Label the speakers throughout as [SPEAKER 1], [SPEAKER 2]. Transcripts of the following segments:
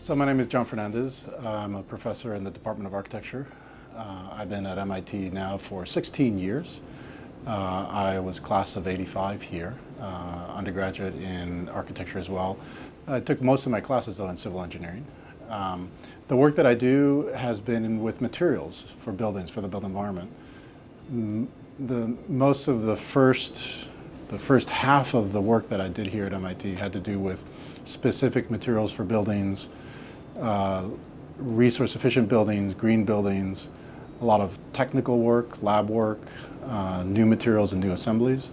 [SPEAKER 1] So my name is John Fernandez. I'm a professor in the Department of Architecture. Uh, I've been at MIT now for 16 years. Uh, I was class of 85 here, uh, undergraduate in architecture as well. I took most of my classes though in civil engineering. Um, the work that I do has been with materials for buildings, for the built environment. The, most of the first, the first half of the work that I did here at MIT had to do with specific materials for buildings, uh, resource efficient buildings, green buildings, a lot of technical work, lab work, uh, new materials and new assemblies.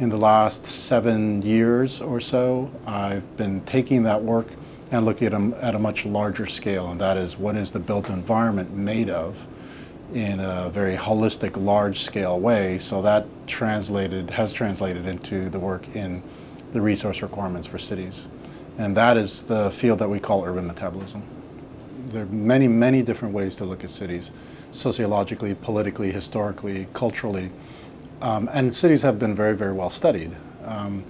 [SPEAKER 1] In the last seven years or so, I've been taking that work and looking at them at a much larger scale, and that is what is the built environment made of in a very holistic, large scale way. So that translated, has translated into the work in the resource requirements for cities. And that is the field that we call urban metabolism. There are many, many different ways to look at cities, sociologically, politically, historically, culturally. Um, and cities have been very, very well studied. Um,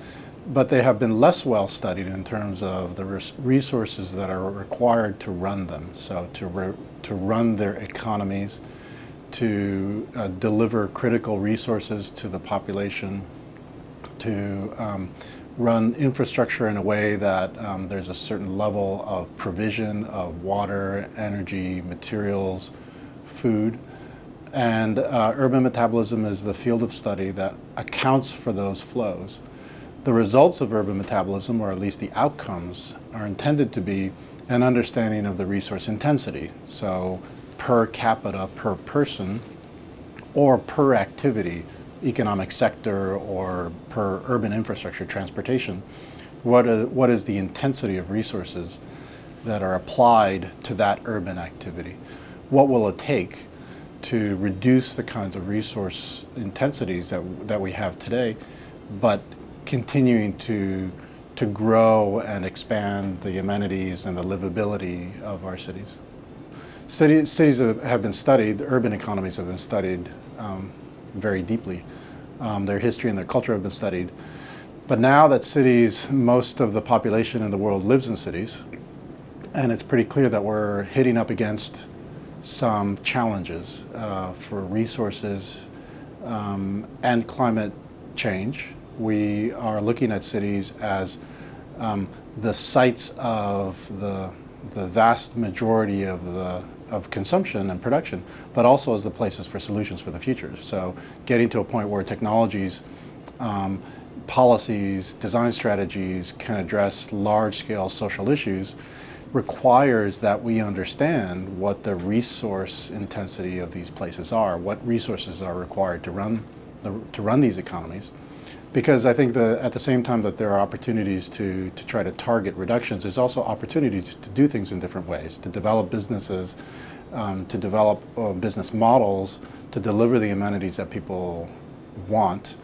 [SPEAKER 1] but they have been less well studied in terms of the res resources that are required to run them. So to, to run their economies, to uh, deliver critical resources to the population, to um, run infrastructure in a way that um, there's a certain level of provision of water, energy, materials, food. And uh, urban metabolism is the field of study that accounts for those flows. The results of urban metabolism, or at least the outcomes, are intended to be an understanding of the resource intensity. So per capita, per person, or per activity, economic sector or per urban infrastructure, transportation, what, are, what is the intensity of resources that are applied to that urban activity? What will it take to reduce the kinds of resource intensities that, that we have today, but continuing to, to grow and expand the amenities and the livability of our cities? Cities, cities have been studied, urban economies have been studied um, very deeply. Um, their history and their culture have been studied. But now that cities, most of the population in the world lives in cities, and it's pretty clear that we're hitting up against some challenges uh, for resources um, and climate change. We are looking at cities as um, the sites of the, the vast majority of the of consumption and production, but also as the places for solutions for the future. So getting to a point where technologies, um, policies, design strategies can address large-scale social issues requires that we understand what the resource intensity of these places are, what resources are required to run, the, to run these economies, because I think that at the same time that there are opportunities to, to try to target reductions, there's also opportunities to do things in different ways, to develop businesses, um, to develop uh, business models, to deliver the amenities that people want,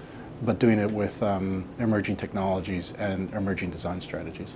[SPEAKER 1] but doing it with um, emerging technologies and emerging design strategies.